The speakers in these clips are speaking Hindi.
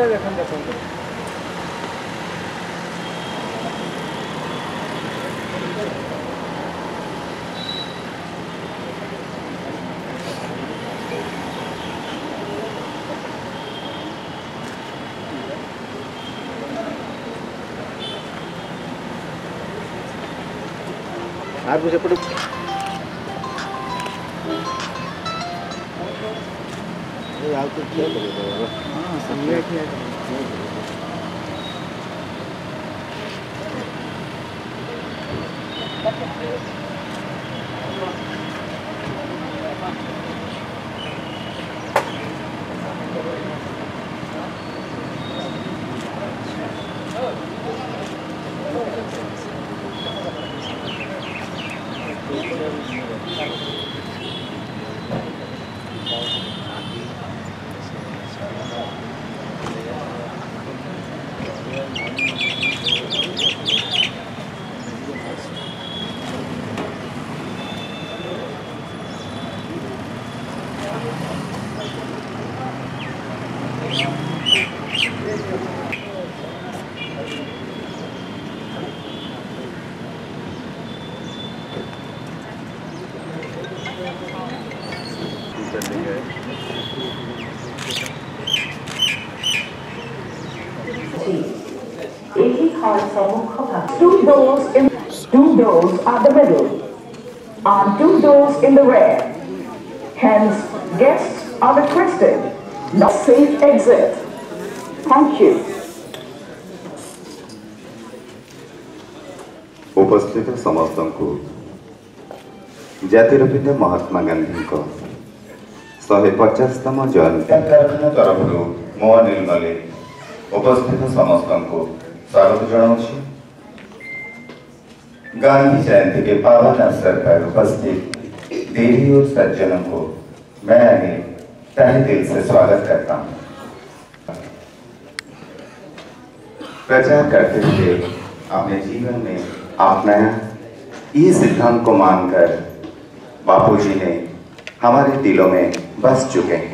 রে দেখুন দেখুন আর বুঝে পড়ে from copper. Two doors in two doors are the riddle. Are two doors in the rare. Hence, guests are requested. Not safe exit. Thank you. उपस्थित समस्त को জাতির পিতা মহাত্মা গান্ধীঙ্ক ଶହେ ପଚାଶତମ ଜୟନ୍ତୀ ତରଫରୁ ମୋ ନିର୍ମଲି ଉପସ୍ଥିତ ସମସ୍ତଙ୍କୁ स्वागत જણાવું गांधी जयंती के पावन अवसर पर उपस्थित देवी और सज्जनों को मैं अनेक तहे दिल से स्वागत करता हूँ प्रचार करते हुए अपने जीवन में नया इस सिद्धांत को मानकर बापूजी ने हमारे दिलों में बस चुके हैं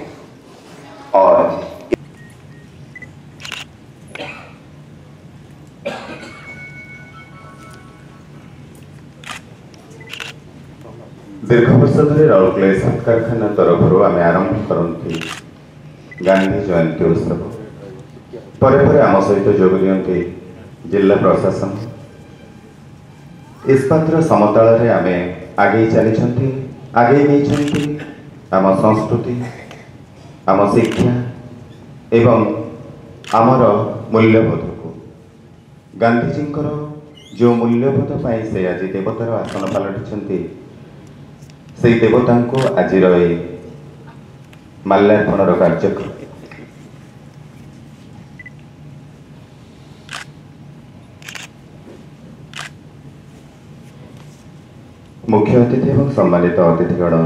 ଦୀର୍ଘ ବର୍ଷ ଧରି ରାଉରକେଲା ଇସ୍ପାତ କାରଖାନା ତରଫରୁ ଆମେ ଆରମ୍ଭ କରନ୍ତି ଗାନ୍ଧୀ ଜୟନ୍ତୀ ଉତ୍ସବ ପରେ ପରେ ଆମ ସହିତ ଯୋଗ ଦିଅନ୍ତି ଜିଲ୍ଲା ପ୍ରଶାସନ ଇସ୍ପାତର ସମତଳରେ ଆମେ ଆଗେଇ ଚାଲିଛନ୍ତି ଆଗେଇ ନେଇଛନ୍ତି ଆମ ସଂସ୍କୃତି ଆମ ଶିକ୍ଷା ଏବଂ ଆମର ମୂଲ୍ୟବୋଧକୁ ଗାନ୍ଧୀଜୀଙ୍କର ଯେଉଁ ମୂଲ୍ୟବୋଧ ପାଇଁ ସେ ଆଜି ଦେବତାର ଆସନ ପାଲଟିଛନ୍ତି ସେଇ ଦେବତାଙ୍କୁ ଆଜିର ଏଇ ମାଲ୍ୟାର୍ପଣର କାର୍ଯ୍ୟକ୍ରମ ମୁଖ୍ୟ ଅତିଥି ଏବଂ ସମ୍ମାନିତ ଅତିଥିଗଣ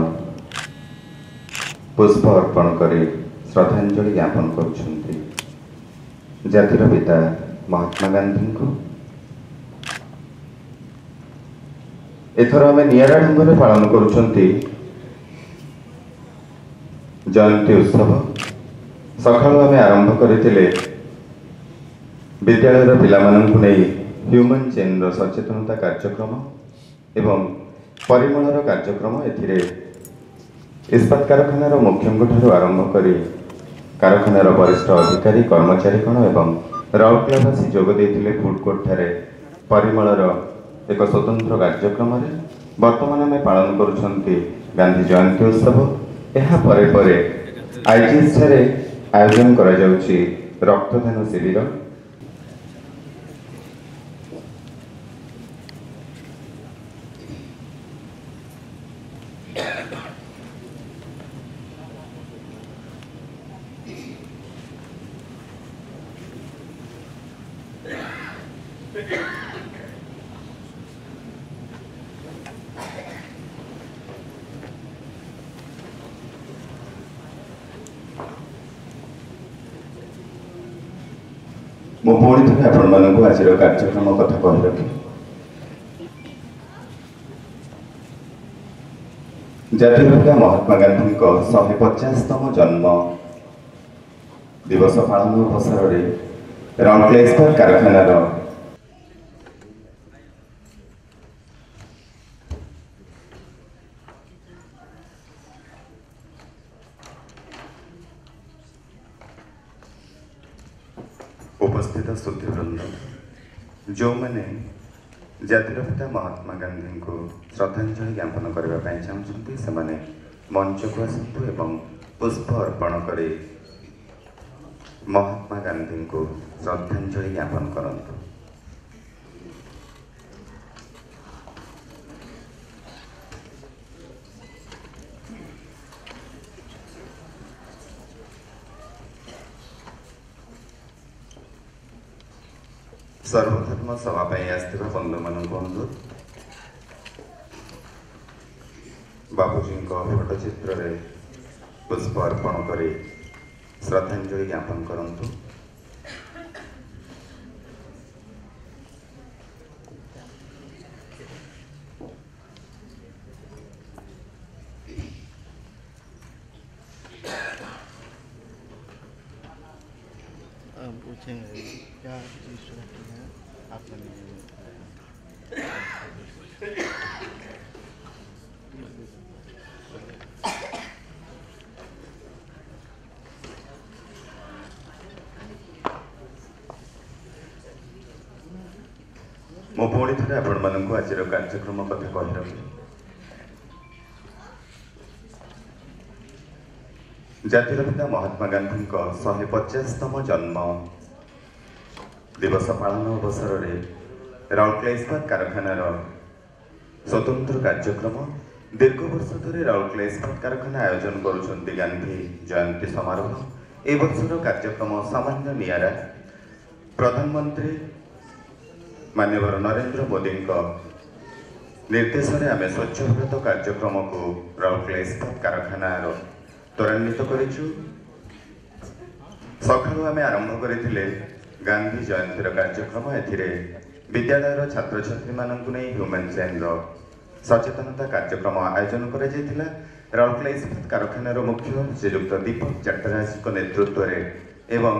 ପୁଷ୍ପ ଅର୍ପଣ କରି ଶ୍ରଦ୍ଧାଞ୍ଜଳି ଜ୍ଞାପନ କରୁଛନ୍ତି ଜାତିର ପିତା ମହାତ୍ମା ଗାନ୍ଧୀଙ୍କୁ ଏଥର ଆମେ ନିଆରା ଢଙ୍ଗରେ ପାଳନ କରୁଛନ୍ତି ଜୟନ୍ତୀ ଉତ୍ସବ ସକାଳୁ ଆମେ ଆରମ୍ଭ କରିଥିଲେ ବିଦ୍ୟାଳୟର ପିଲାମାନଙ୍କୁ ନେଇ ହ୍ୟୁମାନ ଚେନ୍ର ସଚେତନତା କାର୍ଯ୍ୟକ୍ରମ ଏବଂ ପରିମଳର କାର୍ଯ୍ୟକ୍ରମ ଏଥିରେ ଇସ୍ପାତ କାରଖାନାର ମୁଖ୍ୟଙ୍କଠାରୁ ଆରମ୍ଭ କରି କାରଖାନାର ବରିଷ୍ଠ ଅଧିକାରୀ କର୍ମଚାରୀଗଣ ଏବଂ ରାଉରକେଲାବାସୀ ଯୋଗ ଦେଇଥିଲେ ଫୁଡ଼କୋର୍ଟଠାରେ ପରିମଳର ଏକ ସ୍ୱତନ୍ତ୍ର କାର୍ଯ୍ୟକ୍ରମରେ ବର୍ତ୍ତମାନ ଆମେ ପାଳନ କରୁଛନ୍ତି ଗାନ୍ଧୀ ଜୟନ୍ତୀ ଉତ୍ସବ ଏହା ପରେ ପରେ ଆଇଜିଏସ୍ଠାରେ ଆୟୋଜନ କରାଯାଉଛି ରକ୍ତଦାନ ଶିବିର ଆପଣଙ୍କୁ ଆଜିର କାର୍ଯ୍ୟକ୍ରମ କଥା କହି ରଖେ ଜାତିପିତା ମହାତ୍ମା ଗାନ୍ଧୀଙ୍କ ଶହେ ପଚାଶତମ ଜନ୍ମ ଦିବସ ପାଳନ ଅବସରରେ ରଣ କ୍ଲେସ୍ପର କାରଖାନାର ଯେଉଁମାନେ ଜାତିର ପିତା ମହାତ୍ମା ଗାନ୍ଧୀଙ୍କୁ ଶ୍ରଦ୍ଧାଞ୍ଜଳି ଜ୍ଞାପନ କରିବା ପାଇଁ ଚାହୁଁଛନ୍ତି ସେମାନେ ମଞ୍ଚକୁ ଆସନ୍ତୁ ଏବଂ ପୁଷ୍ପ ଅର୍ପଣ କରି ମହାତ୍ମା ଗାନ୍ଧୀଙ୍କୁ ଶ୍ରଦ୍ଧାଞ୍ଜଳି ଜ୍ଞାପନ କରନ୍ତୁ Sama sama apa yang astra kondo manu kondo. बाबूजी को फोटोचित्र पुष्प अर्पण कर श्रद्धांजलि ज्ञापन करूँ ମୁଁ ପୁଣି ଥରେ ଆପଣମାନଙ୍କୁ ଆଜିର କାର୍ଯ୍ୟକ୍ରମ କଥା କହି ରଖିଲି ଜାତିର ପିତା ମହାତ୍ମା ଗାନ୍ଧୀଙ୍କ ଶହେ ପଚାଶତମ ଜନ୍ମ ଦିବସ ପାଳନ ଅବସରରେ ରାଉରକେଲା ଇସ୍ପାତ କାରଖାନାର ସ୍ୱତନ୍ତ୍ର କାର୍ଯ୍ୟକ୍ରମ ଦୀର୍ଘ ବର୍ଷ ଧରି ରାଉରକେଲା ଇସ୍ପାତ କାରଖାନା ଆୟୋଜନ କରୁଛନ୍ତି ଗାନ୍ଧୀ ଜୟନ୍ତୀ ସମାରୋହ ଏ ବର୍ଷର କାର୍ଯ୍ୟକ୍ରମ ସାମାନ୍ୟ ନିଆରା ପ୍ରଧାନମନ୍ତ୍ରୀ ମାନ୍ୟବର ନରେନ୍ଦ୍ର ମୋଦିଙ୍କ ନିର୍ଦ୍ଦେଶରେ ଆମେ ସ୍ୱଚ୍ଛ ଭାରତ କାର୍ଯ୍ୟକ୍ରମକୁ ରାଉରକେଲା ଇସ୍ପାତ କାରଖାନାର ତ୍ୱରାନ୍ୱିତ କରିଛୁ ସକାଳୁ ଆମେ ଆରମ୍ଭ କରିଥିଲେ ଗାନ୍ଧୀ ଜୟନ୍ତୀର କାର୍ଯ୍ୟକ୍ରମ ଏଥିରେ ବିଦ୍ୟାଳୟର ଛାତ୍ରଛାତ୍ରୀମାନଙ୍କୁ ନେଇ ହ୍ୟୁମାନ୍ ଚେନ୍ର ସଚେତନତା କାର୍ଯ୍ୟକ୍ରମ ଆୟୋଜନ କରାଯାଇଥିଲା ରାଉରକେଲା ଇସ୍ପାତ କାରଖାନାର ମୁଖ୍ୟ ଶ୍ରୀଯୁକ୍ତ ଦୀପକ ଚାଟ୍ଟରାଜଙ୍କ ନେତୃତ୍ୱରେ ଏବଂ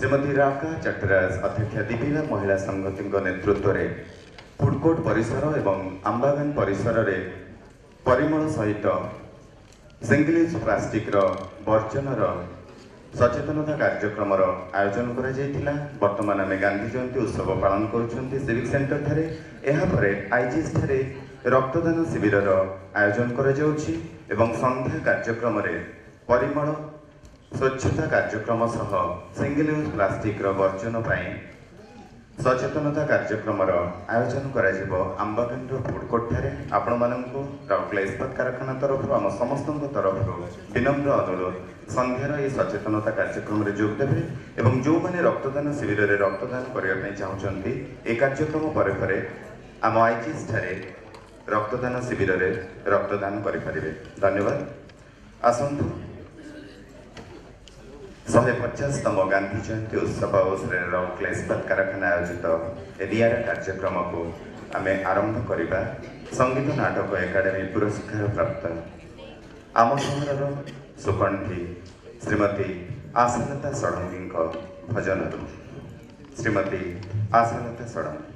ଶ୍ରୀମତୀ ରାକା ଚଟରାଜ ଅଧ୍ୟକ୍ଷା ଦିବିଲା ମହିଳା ସଂହତିଙ୍କ ନେତୃତ୍ୱରେ ফুডকোর্ট পরিসর এবং আম্বাগান পরিসরের পরিমল সহিত সিঙ্গল ইউজ প্লাষ্টিক্র বর্জনর সচেতনতা কার্যক্রমর আয়োজন করা যাইতিলা বর্তমান আমি গান্ধী জয়ন্তী উৎসব পালন করছেন সিভিক সেন্টর ঠারে এরপরে আইজিএস ঠারে রক্তদান শিবিরর আয়োজন করা যাচ্ছে এবং সন্ধ্যা কার্যক্রমরে পরিমল ସ୍ୱଚ୍ଛତା କାର୍ଯ୍ୟକ୍ରମ ସହ ସିଙ୍ଗଲ ୟୁଜ୍ ପ୍ଲାଷ୍ଟିକ୍ର ବର୍ଜନ ପାଇଁ ସଚେତନତା କାର୍ଯ୍ୟକ୍ରମର ଆୟୋଜନ କରାଯିବ ଆମ୍ବାକାଣ୍ଡ ଫୁଡ଼କୋର୍ଟଠାରେ ଆପଣମାନଙ୍କୁ ରାଉରକେଲା ଇସ୍ପାତ କାରଖାନା ତରଫରୁ ଆମ ସମସ୍ତଙ୍କ ତରଫରୁ ବିନମ୍ର ଅନୁରୋଧ ସନ୍ଧ୍ୟାର ଏହି ସଚେତନତା କାର୍ଯ୍ୟକ୍ରମରେ ଯୋଗ ଦେବେ ଏବଂ ଯେଉଁମାନେ ରକ୍ତଦାନ ଶିବିରରେ ରକ୍ତଦାନ କରିବା ପାଇଁ ଚାହୁଁଛନ୍ତି ଏ କାର୍ଯ୍ୟକ୍ରମ ପରେ ପରେ ଆମ ଆଇଜିଏସ୍ଠାରେ ରକ୍ତଦାନ ଶିବିରରେ ରକ୍ତଦାନ କରିପାରିବେ ଧନ୍ୟବାଦ ଆସନ୍ତୁ ସଶହେ ପଚାଶତମ ଗାନ୍ଧି ଜୟନ୍ତୀ ଉତ୍ସବ ଅବସରରେ ରହୁଥିଲେ ଇସ୍ପାତ କାରଖାନା ଆୟୋଜିତ ରିଆର କାର୍ଯ୍ୟକ୍ରମକୁ ଆମେ ଆରମ୍ଭ କରିବା ସଙ୍ଗୀତ ନାଟକ ଏକାଡେମୀ ପୁରସ୍କାର ପ୍ରାପ୍ତ ଆମ ସହରର ସୁକଣ୍ଠୀ ଶ୍ରୀମତୀ ଆଶାଲତା ଷଡ଼ଙ୍ଗୀଙ୍କ ଭଜନରୁ ଶ୍ରୀମତୀ ଆଶାଲତା ଷଡ଼ଙ୍ଗୀ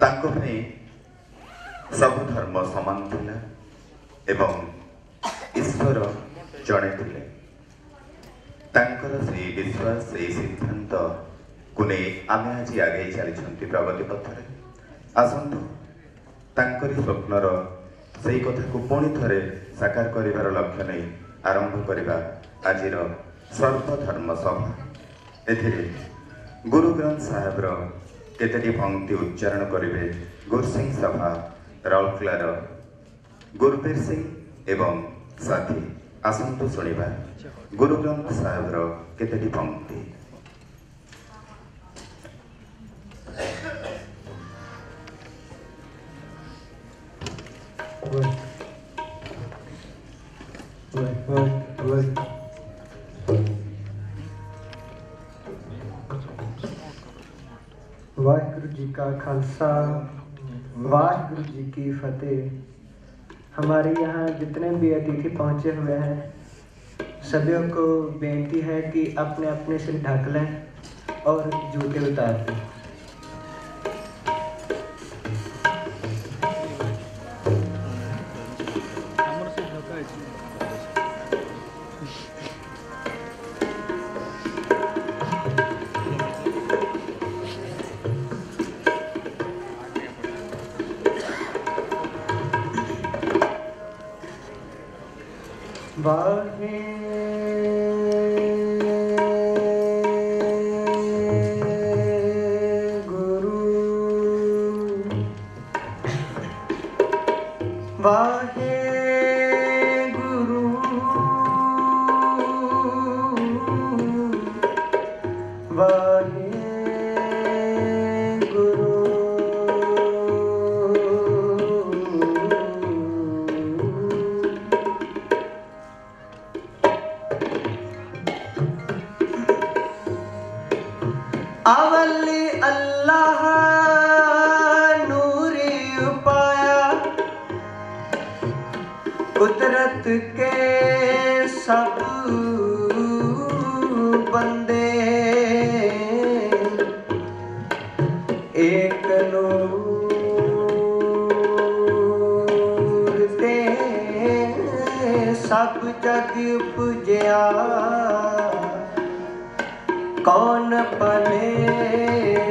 ତାଙ୍କ ପାଇଁ ସବୁ ଧର୍ମ ସମାନ ଥିଲା ଏବଂ ଈଶ୍ୱର ଜଣେ ଥିଲେ ତାଙ୍କର ସେଇ ବିଶ୍ୱାସ ସେଇ ସିଦ୍ଧାନ୍ତକୁ ନେଇ ଆମେ ଆଜି ଆଗେଇ ଚାଲିଛନ୍ତି ପ୍ରଗତି ପଥରେ ଆସନ୍ତୁ ତାଙ୍କରି ସ୍ୱପ୍ନର ସେଇ କଥାକୁ ପୁଣି ଥରେ ସାକାର କରିବାର ଲକ୍ଷ୍ୟ ନେଇ ଆରମ୍ଭ କରିବା ଆଜିର ସର୍ବଧର୍ମ ସଭା ଏଥିରେ ଗୁରୁ ଗ୍ରନ୍ଥ ସାହେବର କେତୋଟି ପଙ୍କ୍ତି ଉଚ୍ଚାରଣ କରିବେ ଗୁରୁସିଂ ସଭା ରାଉରକେଲାର ଗୁରୁବୀର ସିଂ ଏବଂ ସାଥୀ ଆସନ୍ତୁ ଶୁଣିବା ଗୁରୁଗ୍ରନ୍ଥ ସାହେବର କେତୋଟି ପଙ୍କ୍ତି खालसा वाहगुरु जी की फतेह हमारे यहाँ जितने भी अतिथि पहुँचे हुए हैं सभी को बेनती है कि अपने अपने सिर ढक लें और जूते उतार दें ਸਭ ਬੰਦੇ ਏਕ ਨੂਰ ਤੇ ਸਭ ਜਗ ਪੁਜਿਆ ਕੌਣ ਪਲੇ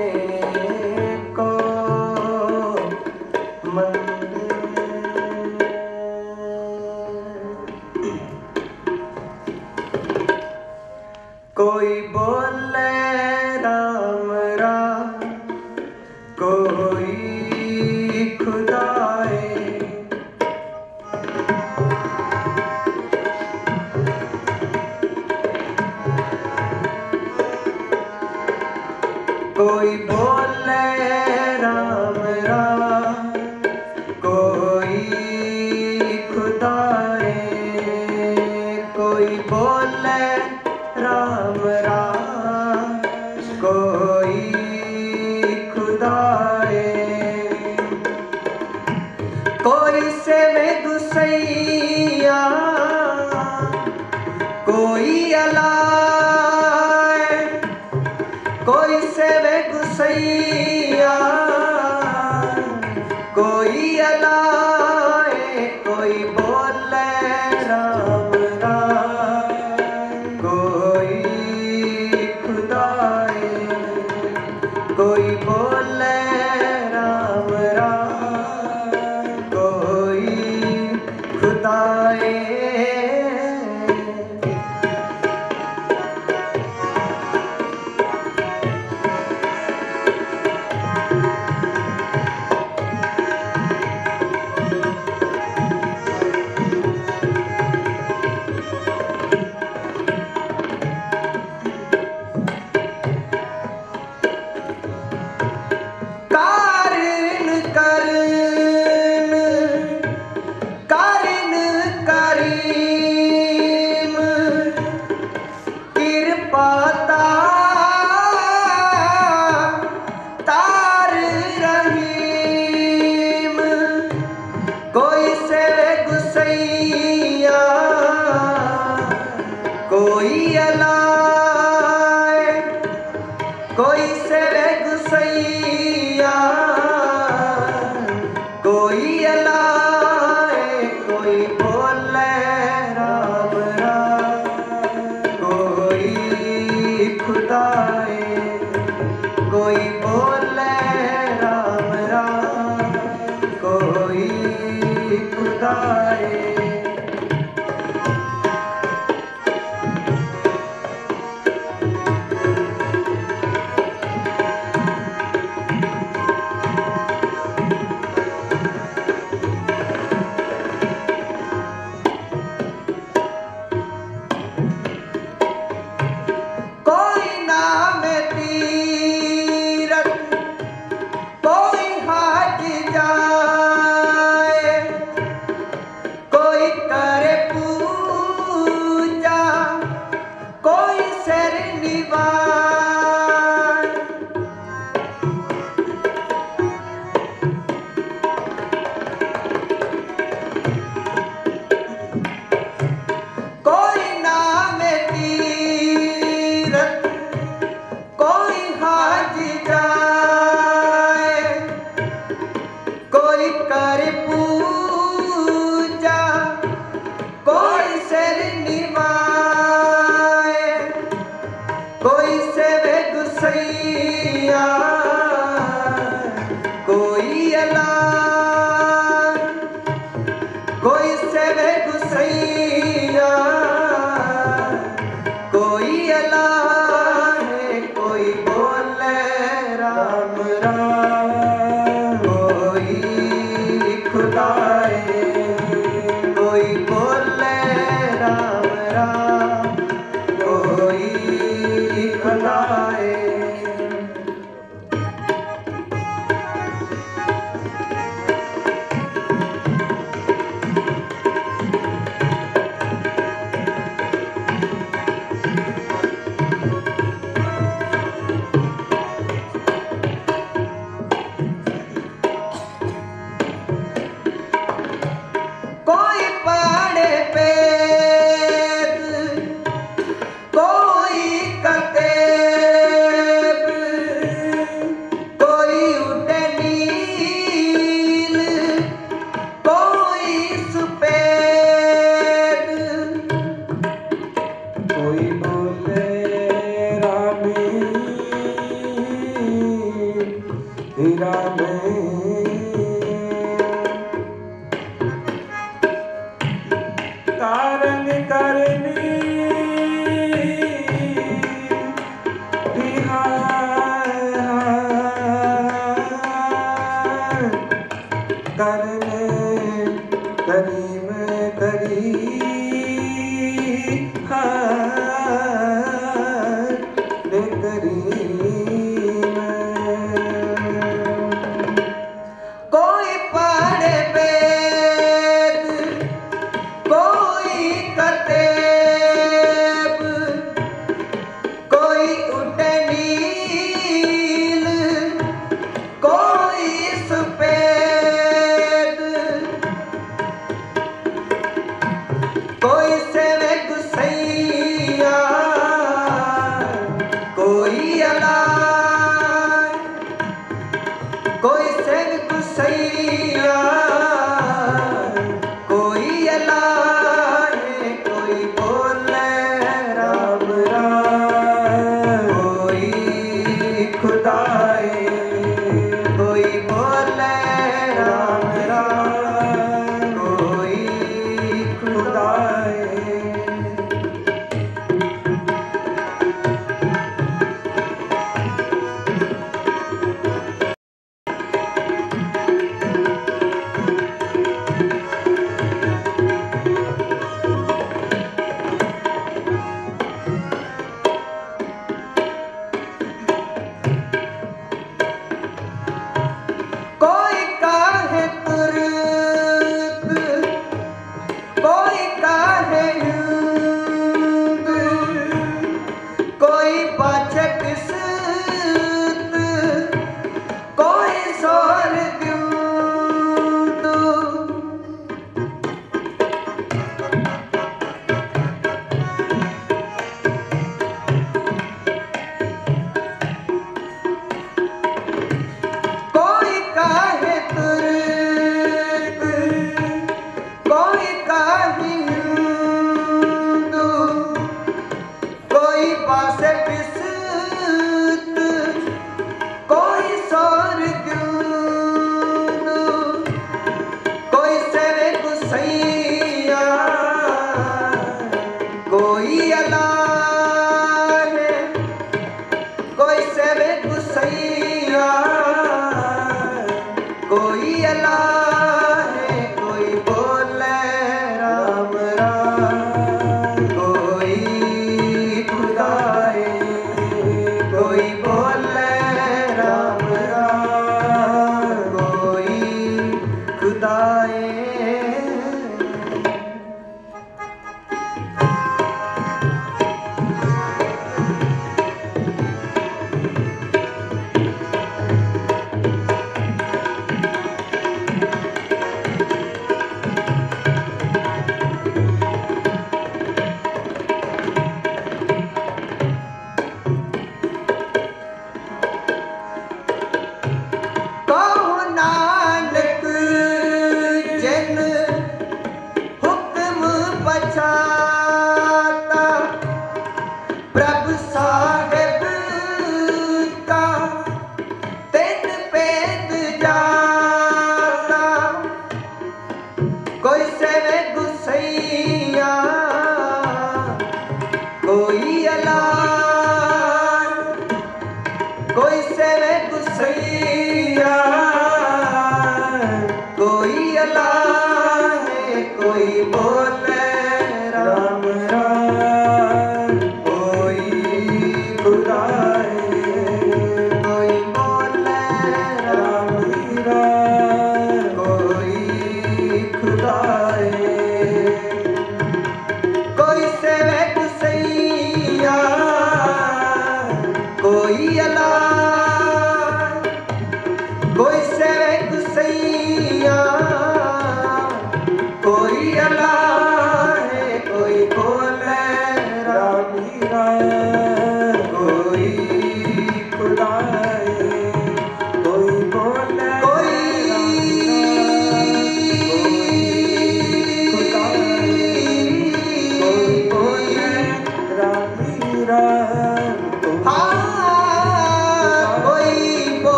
could die.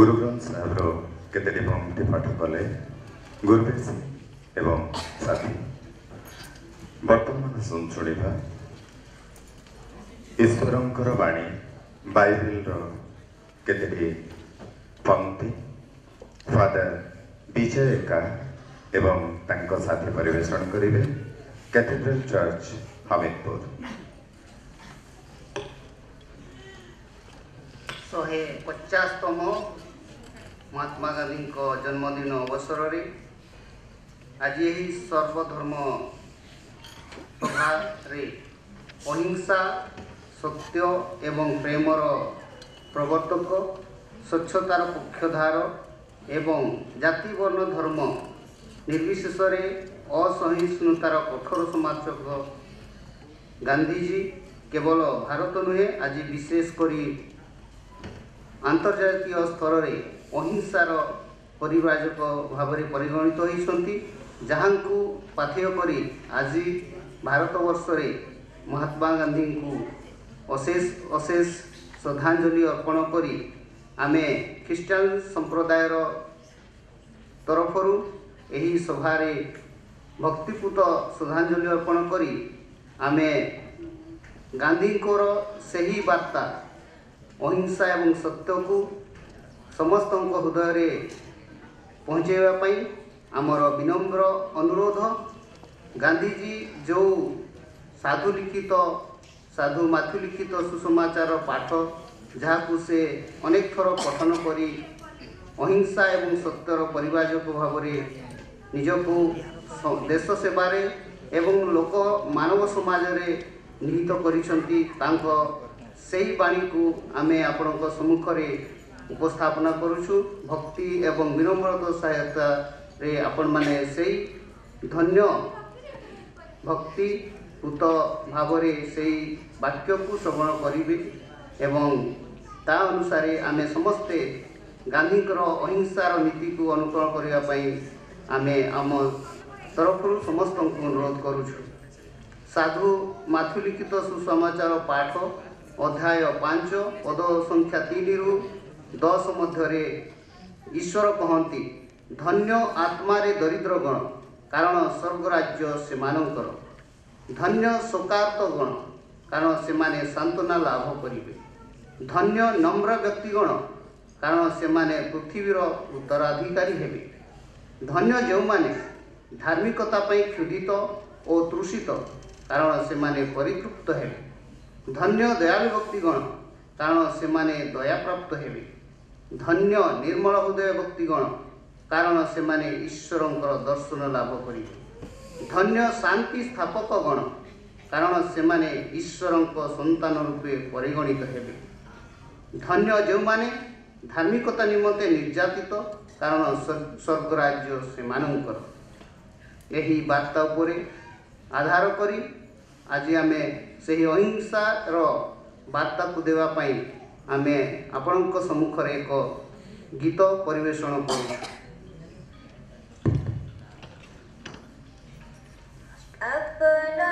ଗୁରୁ ଗ୍ରନ୍ଥ ସାହେବର କେତେଟି ପଙ୍କ୍ତି ପାଠ କଲେ ଗୁରୁବୀର ସିଂ ଏବଂ ସାଥୀ ବର୍ତ୍ତମାନ ଶୁଣିବା ଈଶ୍ୱରଙ୍କର ବାଣୀ ବାଇବେଲର କେତେଟି ପଙ୍କ୍ତି ଫାଦର ବିଜୟ ଏକା ଏବଂ ତାଙ୍କ ସାଥୀ ପରିବେଷଣ କରିବେ କ୍ୟାଥେଡ୍ରାଲ ଚର୍ଚ୍ଚ ହମିଦପୁର ଶହେ ପଚାଶତମ ମହାତ୍ମା ଗାନ୍ଧୀଙ୍କ ଜନ୍ମଦିନ ଅବସରରେ ଆଜି ଏହି ସର୍ବଧର୍ମ ସଭାରେ ଅହିଂସା ସତ୍ୟ ଏବଂ ପ୍ରେମର ପ୍ରବର୍ତ୍ତକ ସ୍ୱଚ୍ଛତାର ପକ୍ଷଧାର ଏବଂ ଜାତି ବର୍ଣ୍ଣ ଧର୍ମ ନିର୍ବିଶେଷରେ ଅସହିଷ୍ଣୁତାର କଠୋର ସମାଲୋଚକ ଗାନ୍ଧିଜୀ କେବଳ ଭାରତ ନୁହେଁ ଆଜି ବିଶେଷ କରି ଆନ୍ତର୍ଜାତୀୟ ସ୍ତରରେ ଅହିଂସାର ପରିବ୍ରାଜକ ଭାବରେ ପରିଗଣିତ ହୋଇଛନ୍ତି ଯାହାଙ୍କୁ ପାଥେୟ କରି ଆଜି ଭାରତବର୍ଷରେ ମହାତ୍ମା ଗାନ୍ଧୀଙ୍କୁ ଅଶେଷ ଅଶେଷ ଶ୍ରଦ୍ଧାଞ୍ଜଳି ଅର୍ପଣ କରି ଆମେ ଖ୍ରୀଷ୍ଟିଆନ ସମ୍ପ୍ରଦାୟର ତରଫରୁ ଏହି ସଭାରେ ଭକ୍ତିପୂତ ଶ୍ରଦ୍ଧାଞ୍ଜଳି ଅର୍ପଣ କରି ଆମେ ଗାନ୍ଧୀଙ୍କର ସେହି ବାର୍ତ୍ତା ଅହିଂସା ଏବଂ ସତ୍ୟକୁ ସମସ୍ତଙ୍କ ହୃଦୟରେ ପହଞ୍ଚାଇବା ପାଇଁ ଆମର ବିନମ୍ର ଅନୁରୋଧ ଗାନ୍ଧୀଜୀ ଯେଉଁ ସାଧୁ ଲିଖିତ ସାଧୁ ମାଥୁ ଲିଖିତ ସୁସମାଚାର ପାଠ ଯାହାକୁ ସେ ଅନେକ ଥର ପଠନ କରି ଅହିଂସା ଏବଂ ସତ୍ୟର ପରିଭାଜକ ଭାବରେ ନିଜକୁ ଦେଶ ସେବାରେ ଏବଂ ଲୋକ ମାନବ ସମାଜରେ ନିହିତ କରିଛନ୍ତି ତାଙ୍କ ସେହି ବାଣୀକୁ ଆମେ ଆପଣଙ୍କ ସମ୍ମୁଖରେ ଉପସ୍ଥାପନ କରୁଛୁ ଭକ୍ତି ଏବଂ ବିନମ୍ରତା ସହାୟତାରେ ଆପଣମାନେ ସେଇ ଧନ୍ୟ ଭକ୍ତି କୃତ ଭାବରେ ସେଇ ବାକ୍ୟକୁ ଶ୍ରବଣ କରିବେ ଏବଂ ତା ଅନୁସାରେ ଆମେ ସମସ୍ତେ ଗାନ୍ଧୀଙ୍କର ଅହିଂସାର ନୀତିକୁ ଅନୁକରଣ କରିବା ପାଇଁ ଆମେ ଆମ ତରଫରୁ ସମସ୍ତଙ୍କୁ ଅନୁରୋଧ କରୁଛୁ ସାଧୁ ମାଥୁଲିଖିତ ସୁସମାଚାର ପାଠ ଅଧ୍ୟାୟ ପାଞ୍ଚ ପଦ ସଂଖ୍ୟା ତିନିରୁ ଦଶ ମଧ୍ୟରେ ଈଶ୍ୱର କହନ୍ତି ଧନ୍ୟ ଆତ୍ମାରେ ଦରିଦ୍ରଗଣ କାରଣ ସ୍ୱର୍ଗରାଜ୍ୟ ସେମାନଙ୍କର ଧନ୍ୟ ଶୋକାର୍ତ୍ତଗଣ କାରଣ ସେମାନେ ସାନ୍ତ୍ୱନା ଲାଭ କରିବେ ଧନ୍ୟ ନମ୍ର ବ୍ୟକ୍ତିଗଣ କାରଣ ସେମାନେ ପୃଥିବୀର ଉତ୍ତରାଧିକାରୀ ହେବେ ଧନ୍ୟ ଯେଉଁମାନେ ଧାର୍ମିକତା ପାଇଁ କ୍ଷୁଧିତ ଓ ତୃଷିତ କାରଣ ସେମାନେ ପରିତୃପ୍ତ ହେବେ ଧନ୍ୟ ଦୟାଳୁ ବ୍ୟକ୍ତିଗଣ କାରଣ ସେମାନେ ଦୟାପ୍ରାପ୍ତ ହେବେ ଧନ୍ୟ ନିର୍ମଳ ହୃଦୟ ବ୍ୟକ୍ତିଗଣ କାରଣ ସେମାନେ ଈଶ୍ୱରଙ୍କର ଦର୍ଶନ ଲାଭ କରିବେ ଧନ୍ୟ ଶାନ୍ତି ସ୍ଥାପକ ଗଣ କାରଣ ସେମାନେ ଈଶ୍ୱରଙ୍କ ସନ୍ତାନ ରୂପେ ପରିଗଣିତ ହେବେ ଧନ୍ୟ ଯେଉଁମାନେ ଧାର୍ମିକତା ନିମନ୍ତେ ନିର୍ଯାତିତ କାରଣ ସ୍ୱର୍ଗ ରାଜ୍ୟ ସେମାନଙ୍କର ଏହି ବାର୍ତ୍ତା ଉପରେ ଆଧାର କରି ଆଜି ଆମେ ସେହି ଅହିଂସାର ବାର୍ତ୍ତାକୁ ଦେବା ପାଇଁ ଆମେ ଆପଣଙ୍କ ସମ୍ମୁଖରେ ଏକ ଗୀତ ପରିବେଷଣ କରୁ ଆପଣ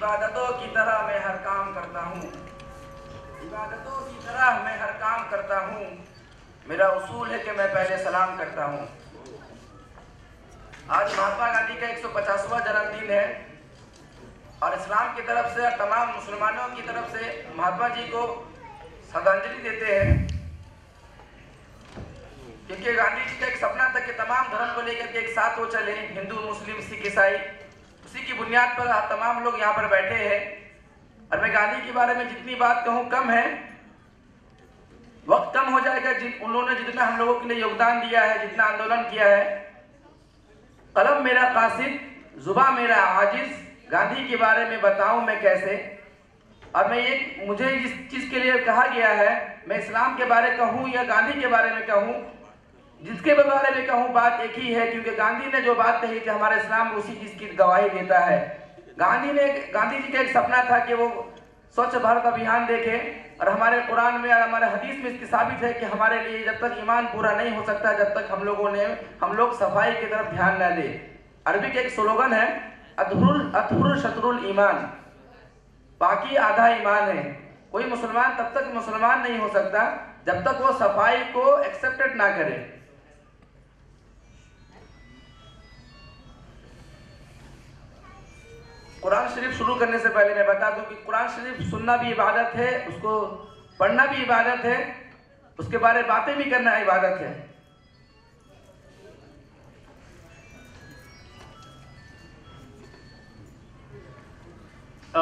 इबादतों की तरह मैं हर काम करता हूँ इबादतों की तरह मैं हर काम करता हूँ मेरा उसूल है कि मैं पहले सलाम करता हूँ आज महात्मा गांधी का 150वां जन्मदिन है और इस्लाम की तरफ से तमाम मुसलमानों की तरफ से महात्मा जी को श्रद्धांजलि देते हैं क्योंकि गांधी जी का एक सपना था कि तमाम धर्म को लेकर के एक साथ हो चले हिंदू मुस्लिम सिख ईसाई उसी की बुनियाद पर तमाम लोग यहाँ पर बैठे हैं और मैं गांधी के बारे में जितनी बात कहूँ कम है वक्त कम हो जाएगा जिन उन्होंने जितना हम लोगों के लिए योगदान दिया है जितना आंदोलन किया है कलम मेरा कासिद जुबा मेरा आजिज गांधी के बारे में बताऊं मैं कैसे और मैं ये मुझे जिस चीज़ के लिए कहा गया है मैं इस्लाम के बारे कहूँ या गांधी के बारे में कहूँ जिसके बारे में कहूँ बात एक ही है क्योंकि गांधी ने जो बात कही कि हमारा इस्लाम उसी चीज की गवाही देता है गांधी ने गांधी जी का एक सपना था कि वो स्वच्छ भारत अभियान देखे और हमारे कुरान में और हमारे हदीस में इसकी साबित है कि हमारे लिए जब तक ईमान पूरा नहीं हो सकता जब तक हम लोगों ने हम लोग सफाई की तरफ ध्यान न दे अरबी का एक स्लोगन है अधुरुल अधुर शत्रुल ईमान बाकी आधा ईमान है कोई मुसलमान तब तक मुसलमान नहीं हो सकता जब तक वो सफाई को एक्सेप्टेड ना करे कुरान शरीफ शुरू करने से पहले मैं बता दूं कि कुरान शरीफ सुनना भी इबादत है उसको पढ़ना भी इबादत है उसके बारे बातें भी करना इबादत है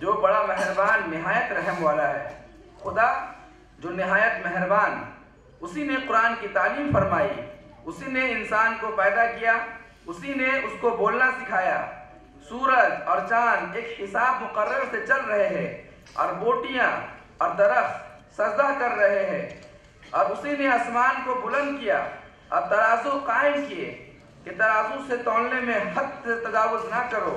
जो बड़ा मेहरबान नहायत रहम वाला है खुदा जो नहायत मेहरबान उसी ने कुरान की तालीम फरमाई उसी ने इंसान को पैदा किया उसी ने उसको बोलना सिखाया सूरज और चांद एक हिसाब मुकर्र से चल रहे हैं और बोटियाँ और दरख्त सजदा कर रहे हैं और उसी ने आसमान को बुलंद किया और तराजू कायम किए कि तराजू से तोड़ने में हद तजावज़ ना करो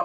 और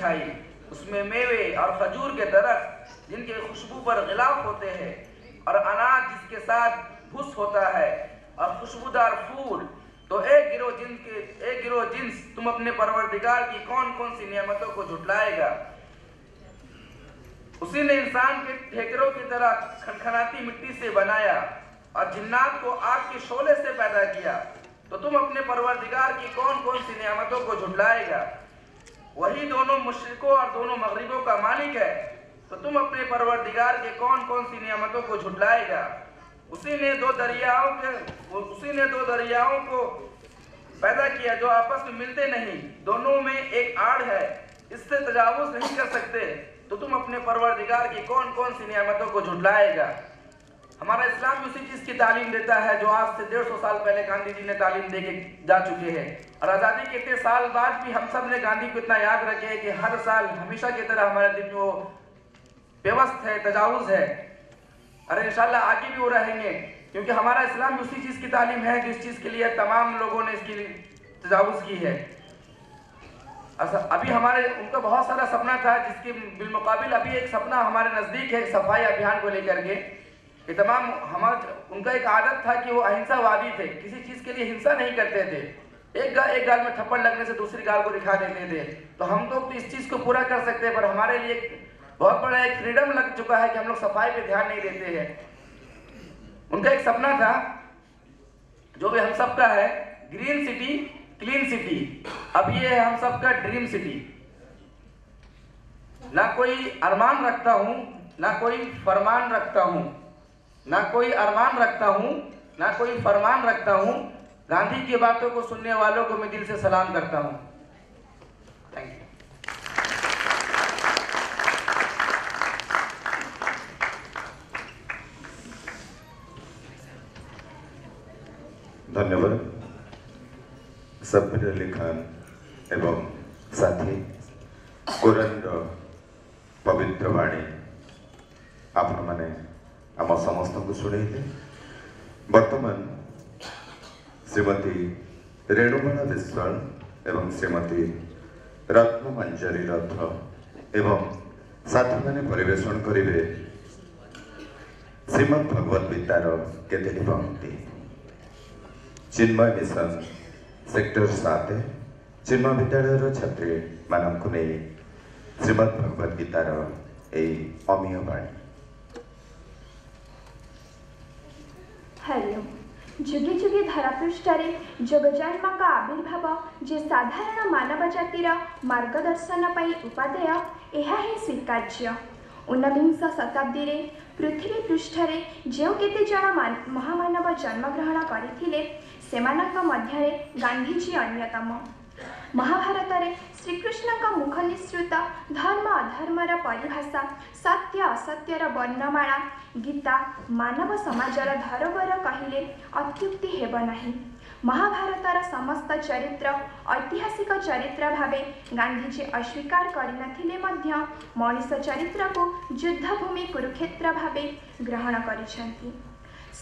के उसमें मेवे और खजूर के दरख्त जिनके खुशबू पर गिलाफ होते हैं और अनाज जिसके साथ भुस होता है और खुशबूदार फूल तो एक गिरो जिन के ए गिरो जिन्स तुम अपने परवरदिगार की कौन कौन सी नियमतों को झुटलाएगा उसी ने इंसान के ठेकरों की तरह खनखनाती मिट्टी से बनाया और जिन्नात को आग के शोले से पैदा किया तो तुम अपने परवरदिगार की कौन कौन सी नियामतों को झुटलाएगा वही दोनों मुश्रकों और दोनों मगरबों का मालिक है तो तुम अपने परवरदिगार के कौन कौन सी नियामतों को झुटलाएगा उसी ने दो दरियाओं के उसी ने दो दरियाओं को पैदा किया जो आपस में मिलते नहीं दोनों में एक आड़ है इससे तजावुज नहीं कर सकते तो तुम अपने परवरदिगार की कौन कौन सी नियामतों को झुटलाएगा हमारा इस्लाम भी उसी चीज़ की तालीम देता है जो आज से डेढ़ सौ साल पहले गांधी जी ने तालीम दे के जा चुके हैं और आज़ादी के इतने साल बाद भी हम सब ने गांधी को इतना याद रखे है कि हर साल हमेशा की तरह हमारे दिन में वो व्यवस्थ है तजावज़ है और इन आगे भी वो रहेंगे क्योंकि हमारा इस्लाम उसी चीज़ की तालीम है जिस चीज़ के लिए तमाम लोगों ने इसकी तजावज़ की है अच्छा, अभी हमारे उनका बहुत सारा सपना था जिसके बिलमुकाबिल अभी एक सपना हमारे नज़दीक है सफाई अभियान को लेकर के ये तमाम हमारा उनका एक आदत था कि वो अहिंसावादी थे किसी चीज़ के लिए हिंसा नहीं करते थे एक गाल एक गाल में थप्पड़ लगने से दूसरी गाल को दिखा देते थे तो हम लोग तो इस चीज़ को पूरा कर सकते हैं पर हमारे लिए बहुत बड़ा एक फ्रीडम लग चुका है कि हम लोग सफाई पे ध्यान नहीं देते हैं उनका एक सपना था जो भी हम सबका है ग्रीन सिटी क्लीन सिटी अब ये है हम सबका ड्रीम सिटी ना कोई अरमान रखता हूँ ना कोई फरमान रखता हूँ ना कोई अरमान रखता हूँ ना कोई फरमान रखता हूँ गांधी की बातों को सुनने वालों को मैं दिल से सलाम करता हूँ धन्यवाद सब्बिर अली खान एवं साथी कोरंड पवित्र वाणी मैंने আমার সমস্তকে শুনেইলে বর্তমান শ্রীমতী রেণুমালা বিশ্বাল এবং শ্রীমতী রত্নমঞ্জরী রথ এবং সাথীমানে পরিবেশন করিবে শ্রীমদ ভগবত গীতার কেতোটি পঙ্ক্তি চিন্ময় মিশন সেক্টর সাত চিন্ময় বিদ্যালয়ের ছাত্রী মানুষ নেই শ্রীমদ ভগবত গীতার এই অমীয় বাণী ಹರಿಯಂ ಜುಗೆ ಜುಗೆ ಧರಾಪೃಷ್ಠರೆ ಜಗಜನ್ಮಕ ಆವಿರ್ಭಾವ ଯେ ସାଧାରଣ ମାନବ ଜାତିର ମାର୍ଗଦର୍ଶନ ପାଇଁ ଉପାଦେୟ ଏହା ହିଁ ସ୍ୱୀକାର୍ଯ୍ୟ ଊନବିଂଶ ଶତାବ୍ଦୀରେ ପୃଥିବୀ ପୃଷ୍ଠରେ ଯେଉଁ କେତେଜଣ ମହାମାନବ ଜନ୍ମଗ୍ରହଣ କରିଥିଲେ ସେମାନଙ୍କ ମଧ୍ୟରେ ଗାନ୍ଧିଜୀ ଅନ୍ୟତମ ମହାଭାରତରେ श्रीकृष्ण का मुखनिश्रुत धर्म अधर्मर परिभाषा सत्य असत्यर वर्णमाला गीता मानव समाज धरोहर कहले अत्युक्ति होबना महाभारतर समस्त चरित्र ऐतिहासिक चरित्र भाव गांधीजी अस्वीकार करनीष चरित्र को युद्धभूमि कुरुक्षेत्र भाव ग्रहण कर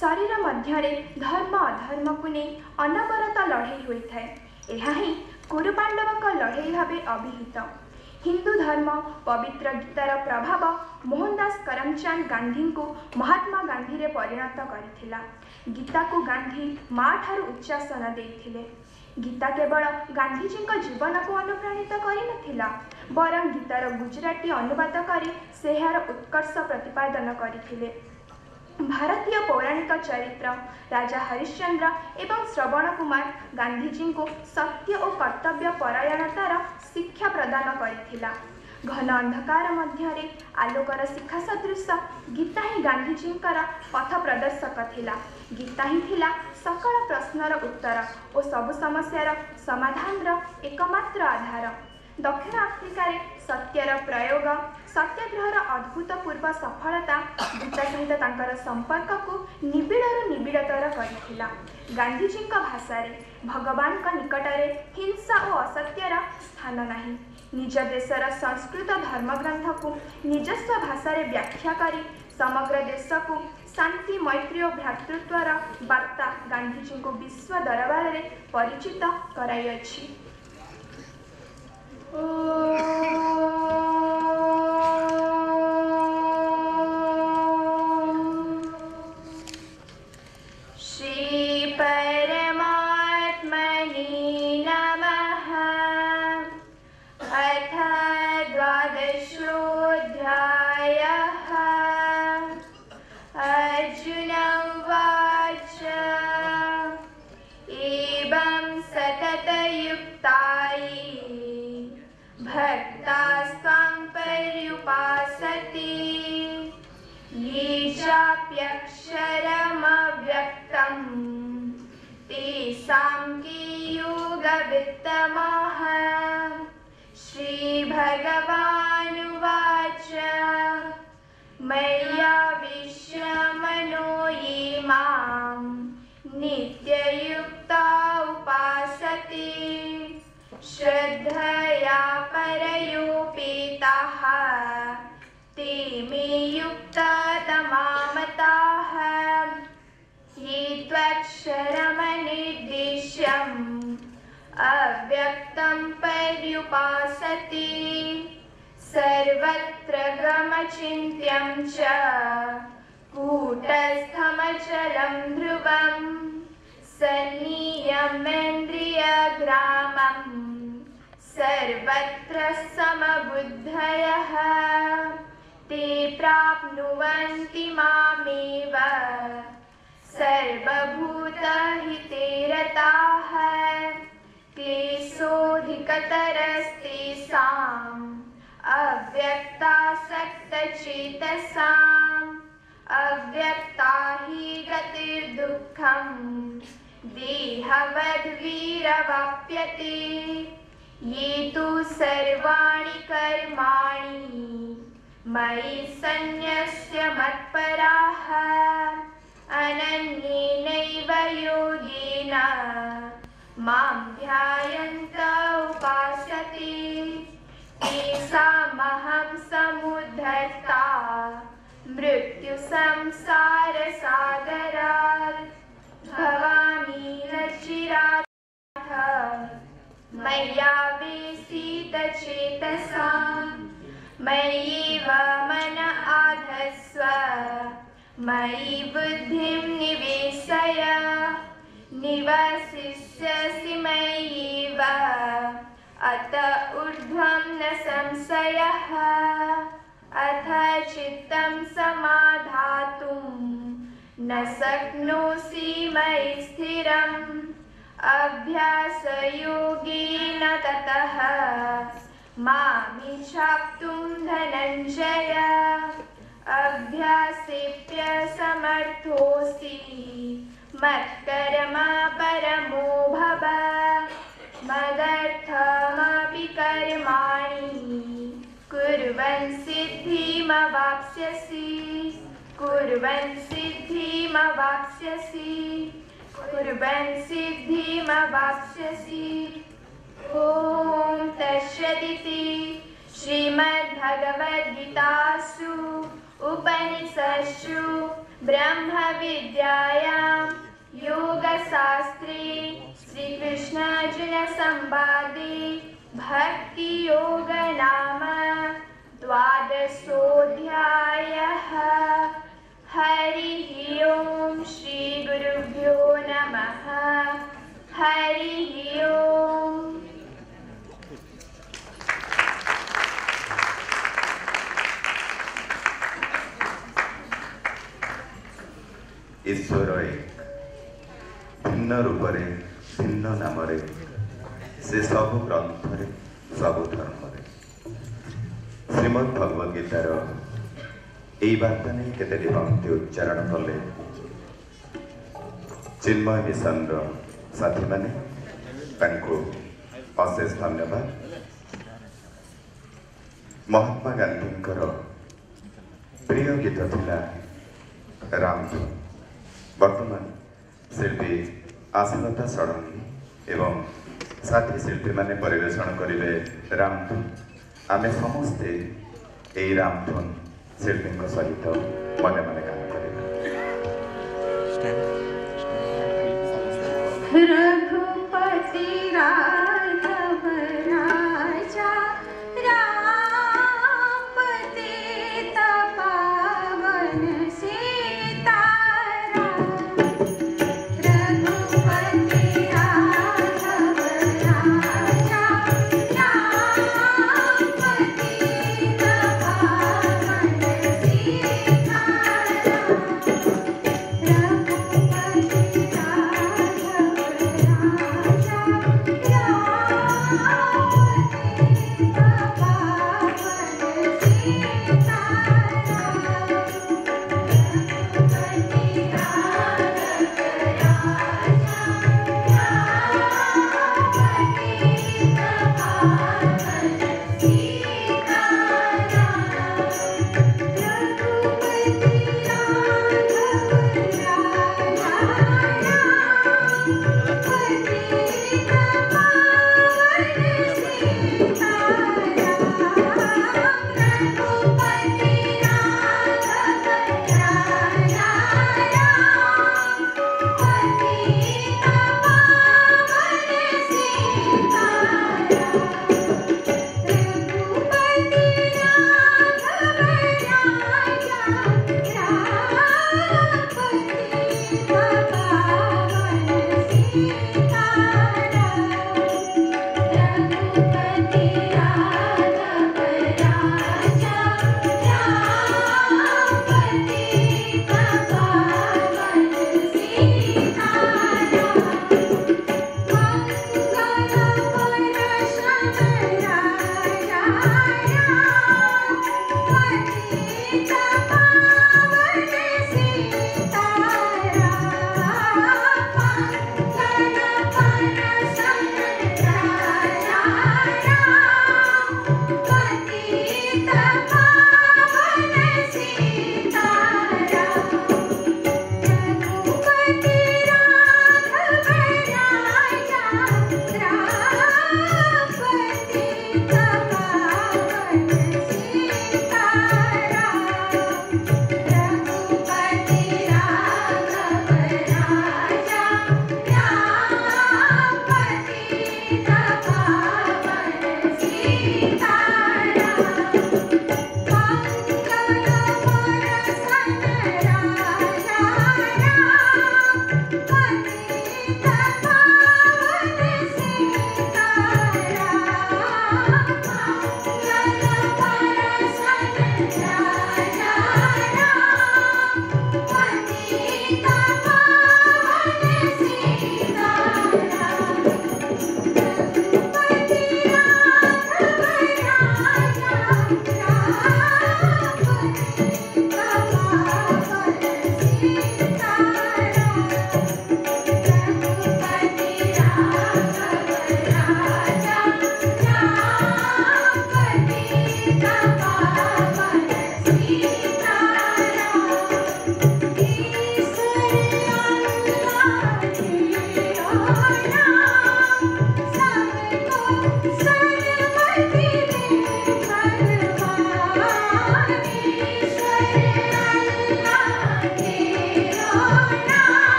शरीर मध्य धर्म अधर्म को नहीं अनबरत लड़े हुई है यह ही गुरुपाव लडै भावे अभिहित हिन्दू धर्म पवित्र गीत प्रभाव मोहनदास दास गरमचान्द महात्मा गान्धीले परिणत गरिरह गीता गान्धी माच्चासनले गीता केवल गान्धीजीको जीवनको अनुप्राणित गरिन बरङ गीत र गुजराटी अनुवाद किसिम उत्कर्ष प्रतिपादन गरि भारतीय पौराणिक चरित्र राजा हरिश्चंद्र एवं श्रवण कुमार गान्धीजीको सत्य ओ कर्तव्य परायणतार शिक्षा प्रदान गरिरह घन अन्धकारमध्ये आलोर शिखा सदश्य गीता हिँ गान्धीजीको पथ प्रदर्शक थाहा गीता हिँड्ला सकल प्रश्नर उत्तर उत्तर सब समस्यार समाधान एकमात्र आधार दक्षिण आफ्रिका सत्यर प्रयोग सत्याग्रहर अद्भुतपूर्व सफलता गीता सहित संपर्क को नविड़ नविड़तर कर गांधीजी भाषा भगवान निकटने हिंसा और असत्यर स्थान ना निज देशर संस्कृत धर्मग्रंथ को निजस्व भाषा व्याख्या कर समग्र देश को शांति मैत्री और भ्रातृत्वर बार्ता गांधीजी को विश्व दरबार में परिचित कराई うん。उपासते ये चाप्यक्षरमव्यक्तम् तेषां के योगवित्तमः श्रीभगवानुवाच ये मां नित्ययुक्ता श्रद्धया परयोपेताः ते मे युक्ततमामताः ये त्वक्षरमनिर्देश्यम् अव्यक्तं पर्युपासते सर्वत्र गमचिन्त्यं च कूटस्थमचलं ध्रुवम् सन्नीयमेन्द्रियग्रामम् सर्वत्र समबुद्धयः ते प्राप्नुवन्ति मामेव सर्वभूतहिते रताः क्लेशोऽधिकतरस्तेषाम् अव्यक्तासक्तचेतसाम् अव्यक्ता हि गतिर्दुःखम् देहवद्भिरवाप्यते ये तो सर्वाणी कर्माणि मयि सन्न्यस्य मत्पराः अनन्येनैव योगेन मां ध्यायन्त उपासते तेषामहं समुद्धर्ता मृत्युसंसारसागरात् भवामि चिरा मया चेतसा मयि मन आधस्व मयि बुद्धि निवेशय निवसिष्यसि मयि अत ऊर्ध न संशय अथ चित समाधातुं न शक्नोसी मयि स्थिरम् अभ्यासयोगेन ततः मामिच्छाप्तुं धनञ्जय अभ्यासेऽप्यसमर्थोऽसि मत्कर्मा परमो भव मदर्थमपि कर्माणि कुर्वन् सिद्धिमवाप्स्यसि कुर्वन् सिद्धिमवाप्स्यसि सिद्धिम सिद्धिमवाप्स्यसि ॐ तत्सदिति श्रीमद्भगवद्गीतासु उपनिषत्सु ब्रह्मविद्यायां योगशास्त्रे श्रीकृष्णार्जुनसंवादे भक्तियोग नाम द्वादशोऽध्यायः हरिः ॐ श्रीगुरुभ्यो नमः हरिः ॐ ଈଶ୍ୱର ଏକ ଭିନ୍ନ ରୂପରେ ଭିନ୍ନ ନାମରେ ସେ ସବୁ ଗ୍ରନ୍ଥରେ ସବୁ ଧର୍ମରେ ଶ୍ରୀମଦ୍ ଭଗବତ ଗୀତାର ए वार्ता नै केतेकी अन्त्य उच्चारण कले चा किसन र साथी मशेष धन्यवाद महात्मा गान्धीको प्रिय गीत थाहा रामथन वर्तमान शिल्पी आशीलता षडी एवं साथी शिल्पी मेषण गरे रामथु आमे समस्ते ए रामथन सिर्पिङको सहित हो भन्ने मैले गाना गरेको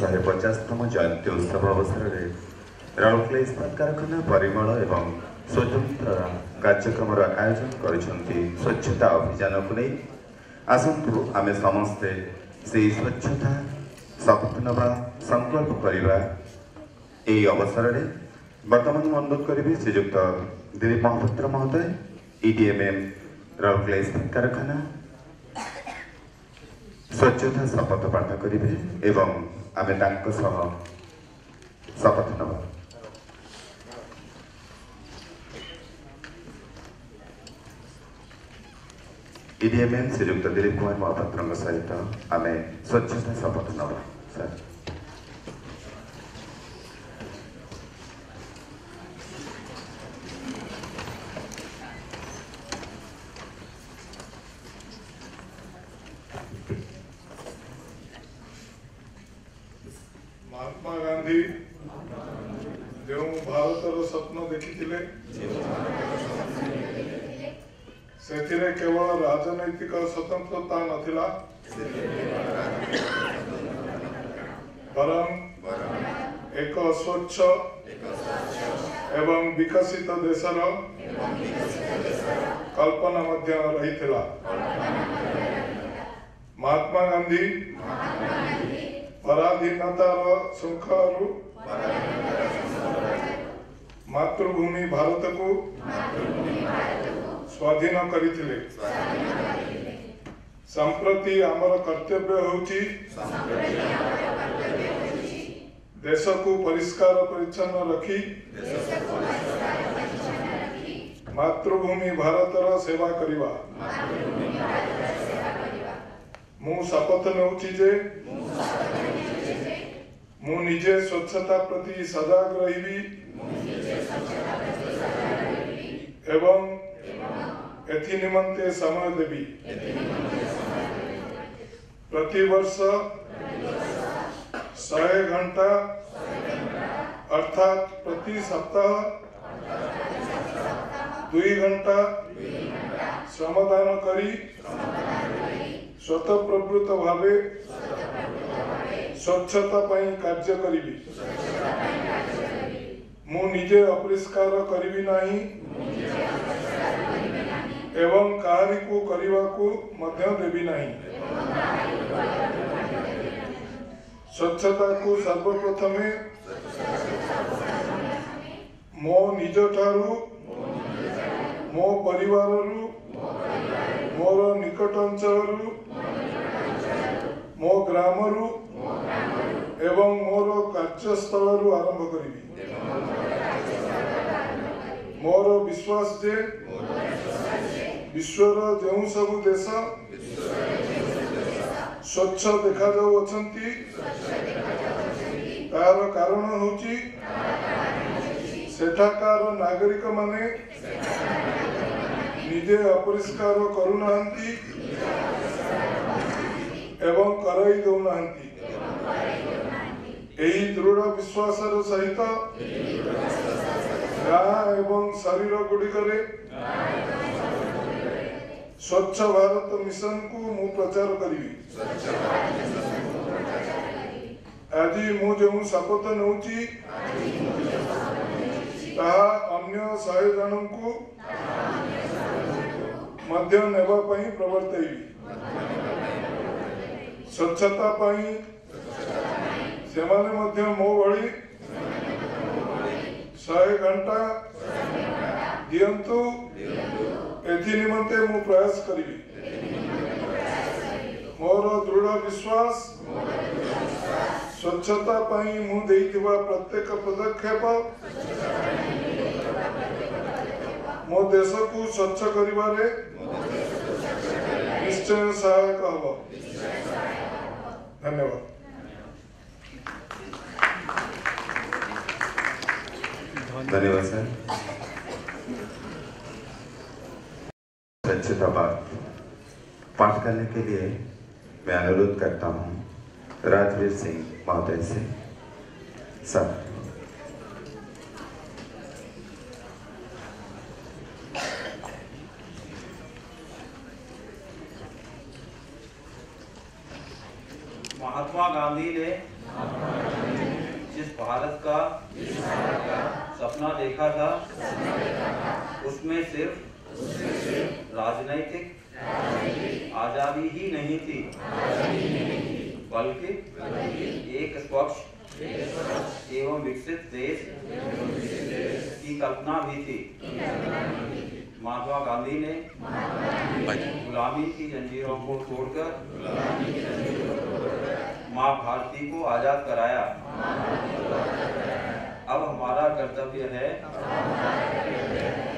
ସାଢ଼େ ପଚାଶତମ ଜୟନ୍ତୀ ଉତ୍ସବ ଅବସରରେ ରାଉରକେଲା ଇସ୍ପାତ କାରଖାନା ପରିମଳ ଏବଂ ସ୍ୱତନ୍ତ୍ର କାର୍ଯ୍ୟକ୍ରମର ଆୟୋଜନ କରିଛନ୍ତି ସ୍ୱଚ୍ଛତା ଅଭିଯାନକୁ ନେଇ ଆସନ୍ତୁ ଆମେ ସମସ୍ତେ ସେହି ସ୍ୱଚ୍ଛତା ଶପଥ ନେବା ସଂକଳ୍ପ କରିବା ଏହି ଅବସରରେ ବର୍ତ୍ତମାନ ମୁଁ ଅନୁରୋଧ କରିବି ଶ୍ରୀଯୁକ୍ତ ଦିলীପ ମହାପାତ୍ର ମହୋଦୟ ଇଡିଏମ୍ଏମ୍ ରାଉରକେଲା ଇସ୍ପାତ କାରଖାନା ସ୍ୱଚ୍ଛତା ଶପଥ ପାଠ କରିବେ ଏବଂ ଆମେ ତାଙ୍କ ସହ ଶପଥ ନେବା ଇଡିଏମ୍ଏନ୍ ଶ୍ରୀଯୁକ୍ତ ଦିଲ୍ଲୀପ କୁମାର ମହାପାତ୍ରଙ୍କ ସହିତ ଆମେ ସ୍ୱଚ୍ଛତା ଶପଥ ନେବା ସାର୍ ଭାରତର ସ୍ୱପ୍ନ ଦେଖିଥିଲେ ସେଥିରେ କେବଳ ରାଜନୈତିକ ସ୍ୱତନ୍ତ୍ରତା ନଥିଲା ବରଂ ଏକ ସ୍ୱଚ୍ଛ ଏବଂ ବିକଶିତ ଦେଶର କଳ୍ପନା ମଧ୍ୟ ରହିଥିଲା ମହାତ୍ମା ଗାନ୍ଧୀ ପରାଧୀନତାର ଶୃଙ୍ଖଳରୁ ಮಾತೃಭೂಮಿ ಭಾರತಕ್ಕೂ ಸ್ವಾಧೀನ ಕರಿತಿಲೆ ಸಂಪ್ರತಿ ಆಮರ ಕರ್ತವ್ಯ ହେଉଛି ଦେଶକୁ ପରିଷ୍କାର ପରିଚ୍ଛନ୍ନ ରଖି ମାତୃଭୂମି ଭାରତର ସେବା କରିବା ମୁଁ ଶପଥ ନେଉଛି ଯେ ମୁଁ ନିଜେ ସ୍ୱଚ୍ଛତା ପ୍ରତି ସଜାଗ ରହିବି ଏବଂ ଏଥି ନିମନ୍ତେ ସମୟ ଦେବି ପ୍ରତିବର୍ଷ ଶହେ ଘଣ୍ଟା ଅର୍ଥାତ୍ ପ୍ରତି ସପ୍ତାହ ଦୁଇ ଘଣ୍ଟା ଶ୍ରମଦାନ କରି ସ୍ୱତଃପ୍ରବୃତ ଭାବେ ସ୍ୱଚ୍ଛତା ପାଇଁ କାର୍ଯ୍ୟ କରିବି ମୁଁ ନିଜେ ଅପରିଷ୍କାର କରିବି ନାହିଁ ଏବଂ କାହାରିକୁ କରିବାକୁ ମଧ୍ୟ ଦେବି ନାହିଁ ସ୍ୱଚ୍ଛତାକୁ ସର୍ବପ୍ରଥମେ ମୋ ନିଜଠାରୁ ମୋ ପରିବାରରୁ ମୋର ନିକଟ ଅଞ୍ଚଳରୁ ମୋ ଗ୍ରାମରୁ ଏବଂ ମୋର କାର୍ଯ୍ୟସ୍ଥଳରୁ ଆରମ୍ଭ କରିବି ମୋର ବିଶ୍ୱାସ ଯେ ବିଶ୍ୱର ଯେଉଁ ସବୁ ଦେଶ ସ୍ୱଚ୍ଛ ଦେଖାଯାଉଅଛନ୍ତି ତା'ର କାରଣ ହେଉଛି ସେଠାକାର ନାଗରିକମାନେ ନିଜେ ଅପରିଷ୍କାର କରୁନାହାନ୍ତି ଏବଂ କରାଇ ଦେଉନାହାନ୍ତି ଏହି ଦୃଢ଼ ବିଶ୍ୱାସର ସହିତ ଗାଁ ଏବଂ ଶରୀର ଗୁଡ଼ିକରେ ସ୍ୱଚ୍ଛ ଭାରତ ମିଶନକୁ ମୁଁ ପ୍ରଚାର କରିବି ଆଜି ମୁଁ ଯେଉଁ ଶପଥ ନେଉଛି ତାହା ଅନ୍ୟ ଶହେ ଜଣଙ୍କୁ ମଧ୍ୟ ନେବା ପାଇଁ ପ୍ରବର୍ତ୍ତାଇବି ସ୍ୱଚ୍ଛତା ପାଇଁ ସେମାନେ ମଧ୍ୟ ମୋ ଭଳି ଶହେ ଘଣ୍ଟା ଦିଅନ୍ତୁ ଏଥି ନିମନ୍ତେ ମୁଁ ପ୍ରୟାସ କରିବି ମୋର ଦୃଢ଼ ବିଶ୍ୱାସ ସ୍ୱଚ୍ଛତା ପାଇଁ ମୁଁ ଦେଇଥିବା ପ୍ରତ୍ୟେକ ପଦକ୍ଷେପ ମୋ ଦେଶକୁ ସ୍ୱଚ୍ଛ କରିବାରେ ନିଶ୍ଚୟ ସହାୟକ ହେବ ଧନ୍ୟବାଦ धन्यवाद सर स्वच्छता बात पाठ करने के लिए मैं अनुरोध करता हूँ राजवीर सिंह महोदय से सर महात्मा गांधी ने सपना देखा था, उसमें सिर्फ, राजनैतिक आजादी ही नहीं थी बल्कि एक स्वच्छ एवं विकसित देश की कल्पना भी थी महात्मा गांधी ने गुलामी की जंजीरों को छोड़कर माँ भारती को आजाद कराया अब हमारा कर्तव्य है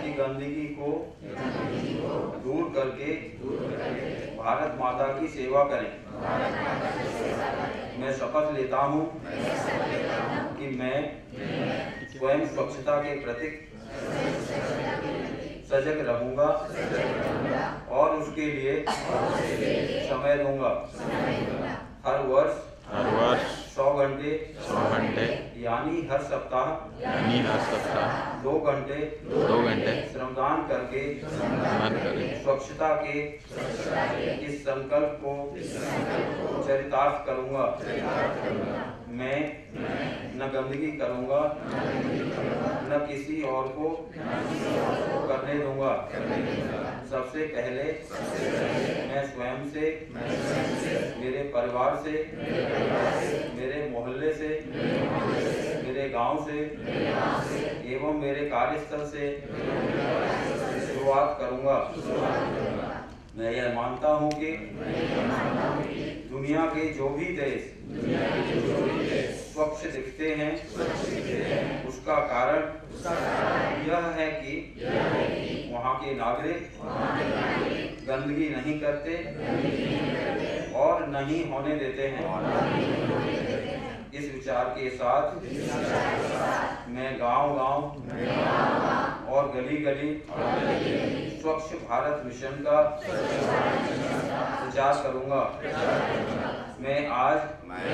कि गंदगी को दूर करके भारत माता की सेवा करें मैं शपथ लेता हूँ कि मैं स्वयं स्वच्छता के प्रति सजग रहूंगा और उसके लिए समय दूंगा हर वर्ष हर वर्ष सौ घंटे सौ घंटे यानी हर सप्ताह यानी हर सप्ताह दो घंटे दो घंटे श्रमदान करके श्रमदान करके स्वच्छता के इस संकल्प को चरितार्थ करूंगा मैं न गंदगी करूंगा न किसी और को करने दूंगा सबसे पहले मैं स्वयं से मेरे परिवार से मेरे मोहल्ले से मेरे गांव से एवं मेरे कार्यस्थल से शुरुआत करूंगा मैं यह मानता हूं कि दुनिया के जो भी देश स्वच्छ दिखते हैं उसका कारण यह है कि वहाँ के नागरिक गंदगी नहीं करते और नहीं होने देते हैं इस विचार के साथ मैं गांव गांव और गली गली स्वच्छ भारत मिशन का प्रचार करूंगा मैं आज, मैं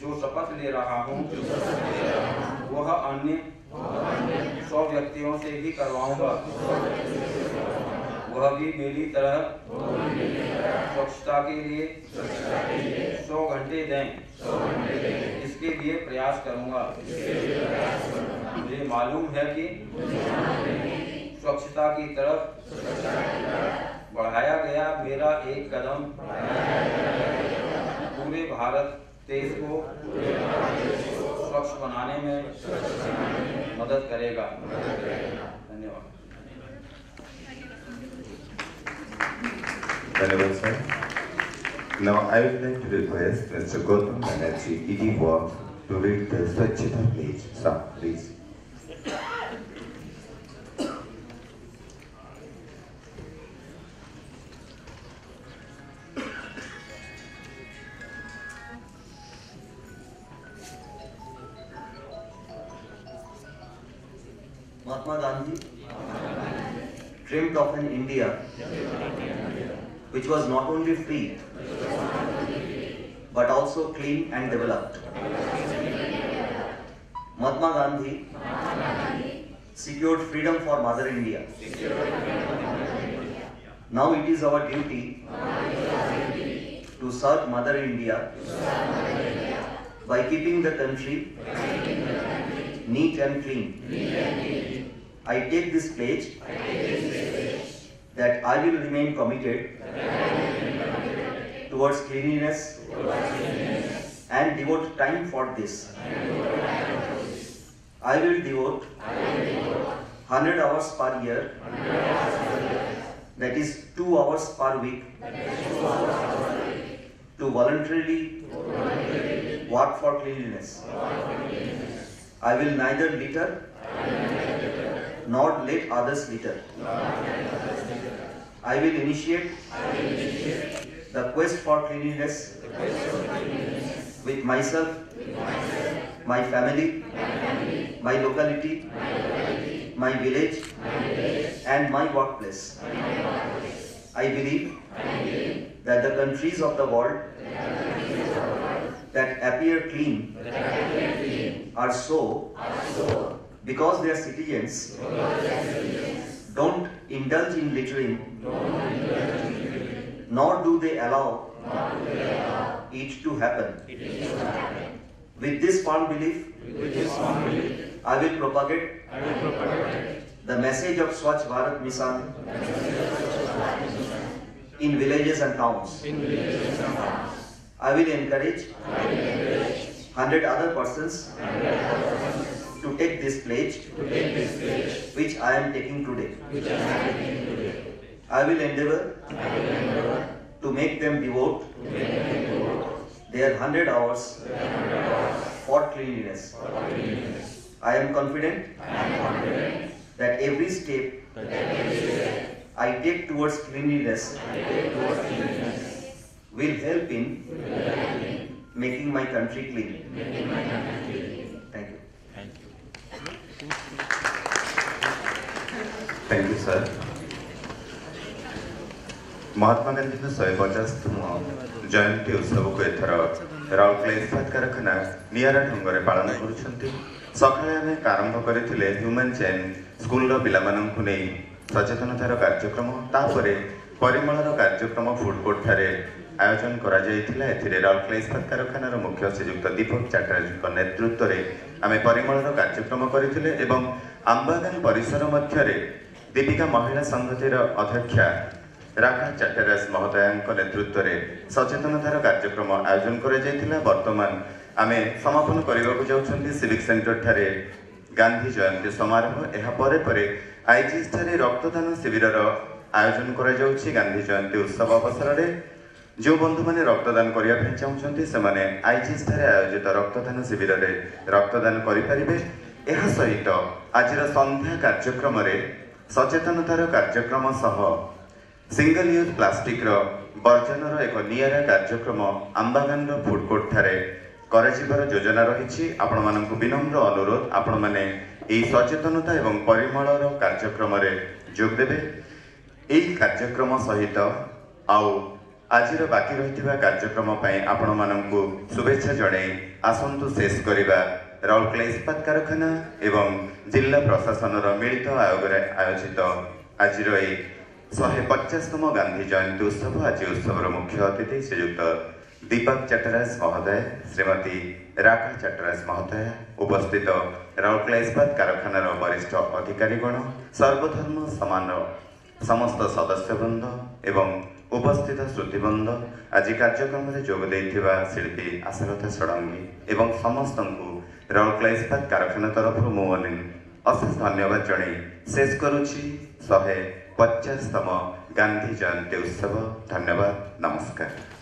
जो शपथ ले रहा हूँ वह अन्य सौ व्यक्तियों से भी करवाऊंगा वह भी मेरी तरह स्वच्छता के लिए सौ घंटे दें इसके लिए प्रयास करूंगा मुझे मालूम है कि स्वच्छता की तरफ बढ़ाया गया मेरा एक कदम भारत देश को स्वच्छ बनाने में मदद करेगा धन्यवाद Now I would like to request Mr. Gautam Banerjee, ED Work, to read the Swachhita Pledge song, please. Mahatma Gandhi dreamt of an India which was not only free but also clean and developed. Mahatma Gandhi secured freedom for Mother India. Now it is our duty to serve Mother India by keeping the country neat and clean. I take this pledge, that I will remain committed, towards cleanliness, and devote time for this. I will devote 100 hours per year, that is 2 hours per week, to voluntarily work for cleanliness. I will neither litter not let others litter. I will initiate, the, quest for cleanliness, with, myself, my family, my, locality, my, village, and my workplace. I, believe that the countries of the world that appear clean, that appear clean are, so, are so because their citizens, citizens don't indulge in littering, nor do they allow, it, to happen. With this firm belief, I, will propagate, the message of Swachh Bharat Mission in villages and towns. I, will encourage 100 other persons to take this pledge, take this pledge which, I am taking today. which I am taking today. I will endeavor, I will endeavor to make them devote, make them devote their hundred hours, hours for cleanliness. For cleanliness. I, am confident, I am confident that every step, that every I take towards cleanliness, take towards cleanliness will, help in, will help in making my country clean. Thank you, sir. Mahatma Gandhi's 150th Jayanti Usavuku Ethara, Rao Klai Sathkarakhana, Niyara Thungare Palana Guruchanti, Sakhalayame Karambha Karithile Human Chain, School of Bilamanam Kunei, Sachatana Thara Karchukramo, Tapare, Parimalara Karchukramo Food Court Thare, ଆୟୋଜନ କରାଯାଇଥିଲା ଏଥିରେ ରାଉରକେଲା ଇସ୍ପାତ କାରଖାନାର ମୁଖ୍ୟ ଶ୍ରୀଯୁକ୍ତ ଦୀପକ ଚାଟାର୍ଜୀଙ୍କ ନେତୃତ୍ୱରେ ଆମେ ପରିମଳର କାର୍ଯ୍ୟକ୍ରମ କରିଥିଲେ ଏବଂ ଆମ୍ବାଗାନ ପରିସର ମଧ୍ୟରେ ଦୀପିକା ମହିଳା ସଂହତିର ଅଧ୍ୟକ୍ଷା ରାକା ଚାଟାରାସ ମହୋଦୟାଙ୍କ ନେତୃତ୍ୱରେ ସଚେତନତାର କାର୍ଯ୍ୟକ୍ରମ ଆୟୋଜନ କରାଯାଇଥିଲା ବର୍ତ୍ତମାନ ଆମେ ସମାପନ କରିବାକୁ ଯାଉଛନ୍ତି ସିଭିକ୍ ସେଣ୍ଟରଠାରେ ଗାନ୍ଧୀ ଜୟନ୍ତୀ ସମାରୋହ ଏହା ପରେ ପରେ ଆଇଜିଏସ୍ଠାରେ ରକ୍ତଦାନ ଶିବିରର ଆୟୋଜନ କରାଯାଉଛି ଗାନ୍ଧୀ ଜୟନ୍ତୀ ଉତ୍ସବ ଅବସରରେ ଯେଉଁ ବନ୍ଧୁମାନେ ରକ୍ତଦାନ କରିବା ପାଇଁ ଚାହୁଁଛନ୍ତି ସେମାନେ ଆଇଜିଏସ୍ଠାରେ ଆୟୋଜିତ ରକ୍ତଦାନ ଶିବିରରେ ରକ୍ତଦାନ କରିପାରିବେ ଏହା ସହିତ ଆଜିର ସନ୍ଧ୍ୟା କାର୍ଯ୍ୟକ୍ରମରେ ସଚେତନତାର କାର୍ଯ୍ୟକ୍ରମ ସହ ସିଙ୍ଗଲ ୟୁଜ୍ ପ୍ଲାଷ୍ଟିକ୍ର ବର୍ଜନର ଏକ ନିଆରା କାର୍ଯ୍ୟକ୍ରମ ଆମ୍ବାଗାନର ଫୁଡ଼କୋର୍ଟଠାରେ କରାଯିବାର ଯୋଜନା ରହିଛି ଆପଣମାନଙ୍କୁ ବିନମ୍ର ଅନୁରୋଧ ଆପଣମାନେ ଏହି ସଚେତନତା ଏବଂ ପରିମଳର କାର୍ଯ୍ୟକ୍ରମରେ ଯୋଗ ଦେବେ ଏହି କାର୍ଯ୍ୟକ୍ରମ ସହିତ ଆଉ ଆଜିର ବାକି ରହିଥିବା କାର୍ଯ୍ୟକ୍ରମ ପାଇଁ ଆପଣମାନଙ୍କୁ ଶୁଭେଚ୍ଛା ଜଣାଇ ଆସନ୍ତୁ ଶେଷ କରିବା ରାଉରକେଲା ଇସ୍ପାତ କାରଖାନା ଏବଂ ଜିଲ୍ଲା ପ୍ରଶାସନର ମିଳିତ ଆୟୋଗରେ ଆୟୋଜିତ ଆଜିର ଏହି ଶହେ ପଚାଶତମ ଗାନ୍ଧୀ ଜୟନ୍ତୀ ଉତ୍ସବ ଆଜି ଉତ୍ସବର ମୁଖ୍ୟ ଅତିଥି ଶ୍ରୀଯୁକ୍ତ ଦୀପକ ଚାଟରାଜ ମହୋଦୟ ଶ୍ରୀମତୀ ରାକା ଚାଟରାଜ ମହୋଦୟ ଉପସ୍ଥିତ ରାଉରକେଲା ଇସ୍ପାତ କାରଖାନାର ବରିଷ୍ଠ ଅଧିକାରୀଗଣ ସର୍ବଧର୍ମ ସମାନର ସମସ୍ତ ସଦସ୍ୟବୃନ୍ଦ ଏବଂ ଉପସ୍ଥିତ ଶ୍ରୁତିବୃନ୍ଦ ଆଜି କାର୍ଯ୍ୟକ୍ରମରେ ଯୋଗ ଦେଇଥିବା ଶିଳ୍ପୀ ଆଶାଲତା ଷଡ଼ଙ୍ଗୀ ଏବଂ ସମସ୍ତଙ୍କୁ ରଳକଳା ଇସ୍ପାତ କାରଖାନା ତରଫରୁ ମୁଁ ଅନିଲ ଅଶେଷ ଧନ୍ୟବାଦ ଜଣାଇ ଶେଷ କରୁଛି ଶହେ ପଚାଶତମ ଗାନ୍ଧୀ ଜୟନ୍ତୀ ଉତ୍ସବ ଧନ୍ୟବାଦ ନମସ୍କାର